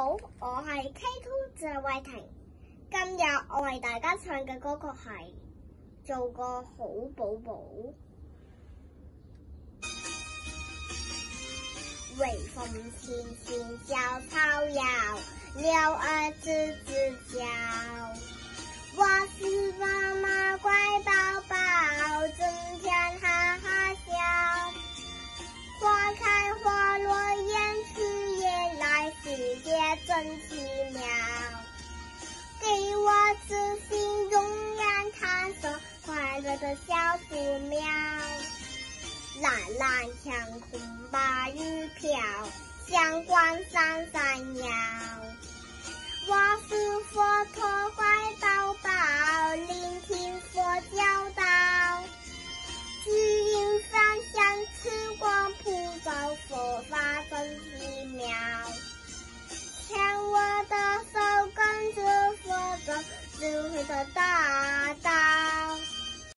好，我系 Kto 郑慧婷。今日我为大家唱嘅歌曲系《做个好宝宝》。微风轻轻笑，飘摇鸟儿吱吱。很奇妙，给我自信，勇敢探索，快乐的小树苗。蓝蓝天空白云飘，阳光闪闪耀。